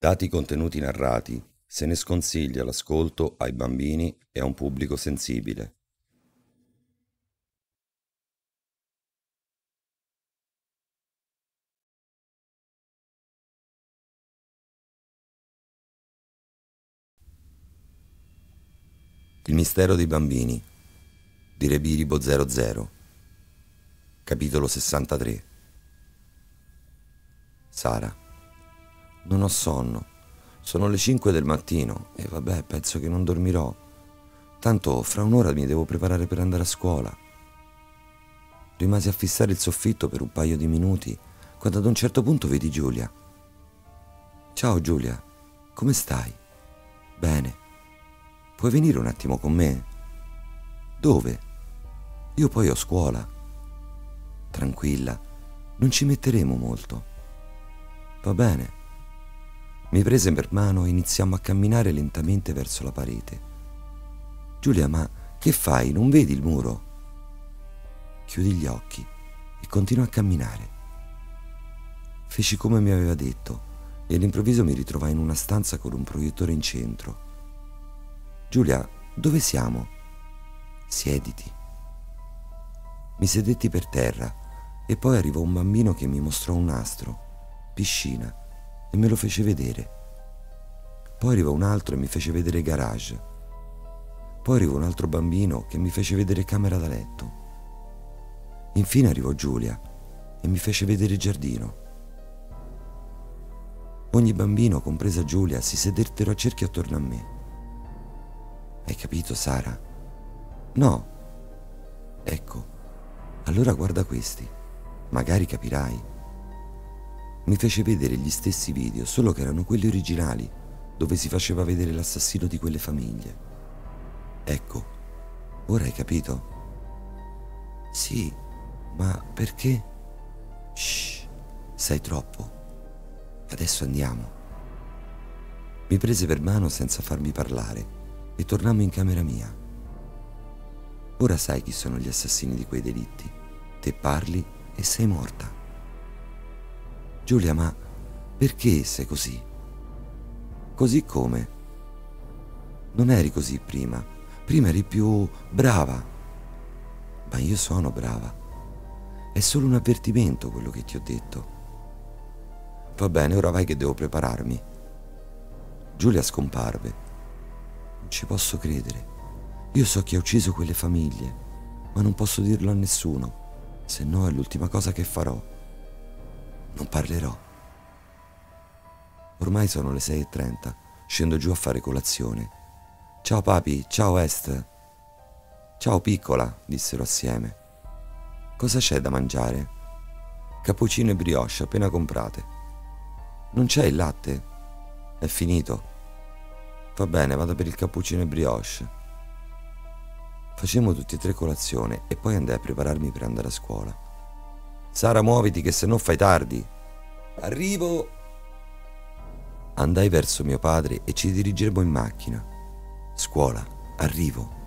Dati i contenuti narrati, se ne sconsiglia l'ascolto ai bambini e a un pubblico sensibile. Il mistero dei bambini di Rebiribo 00 Capitolo 63 Sara Non ho sonno. Sono le 5 del mattino e vabbè, penso che non dormirò. Tanto fra un'ora mi devo preparare per andare a scuola. Rimasi a fissare il soffitto per un paio di minuti quando ad un certo punto vedi Giulia. Ciao Giulia, come stai? Bene. Puoi venire un attimo con me? Dove? Io poi ho scuola. Tranquilla, non ci metteremo molto. Va bene. Mi prese per mano e iniziammo a camminare lentamente verso la parete. Giulia, ma che fai? Non vedi il muro? Chiudi gli occhi e continua a camminare. Feci come mi aveva detto e all'improvviso mi ritrovai in una stanza con un proiettore in centro Giulia, dove siamo? Siediti. Mi sedetti per terra e poi arrivò un bambino che mi mostrò un nastro, piscina, e me lo fece vedere. Poi arrivò un altro e mi fece vedere garage. Poi arrivò un altro bambino che mi fece vedere camera da letto. Infine arrivò Giulia e mi fece vedere il giardino. Ogni bambino, compresa Giulia, si sedettero a cerchio attorno a me. Hai capito, Sara? No. Ecco, allora guarda questi. Magari capirai. Mi fece vedere gli stessi video, solo che erano quelli originali, dove si faceva vedere l'assassino di quelle famiglie. Ecco, ora hai capito? Sì, ma perché? Shh, sai troppo. Adesso andiamo. Mi prese per mano senza farmi parlare e tornammo in camera mia. Ora sai chi sono gli assassini di quei delitti. Te parli e sei morta. Giulia, ma perché sei così? Così come? Non eri così prima. Prima eri più brava. Ma io sono brava. È solo un avvertimento quello che ti ho detto. Va bene, ora vai che devo prepararmi. Giulia scomparve non ci posso credere. Io so chi ha ucciso quelle famiglie, ma non posso dirlo a nessuno, se no è l'ultima cosa che farò. Non parlerò. Ormai sono le 6.30, scendo giù a fare colazione. Ciao papi, ciao Est. Ciao piccola, dissero assieme. Cosa c'è da mangiare? Cappuccino e brioche appena comprate. Non c'è il latte? È finito. Va bene, vado per il cappuccino e brioche. Facemmo tutti e tre colazione e poi andai a prepararmi per andare a scuola. Sara, muoviti che se no fai tardi. Arrivo! Andai verso mio padre e ci dirigemmo in macchina. Scuola, arrivo.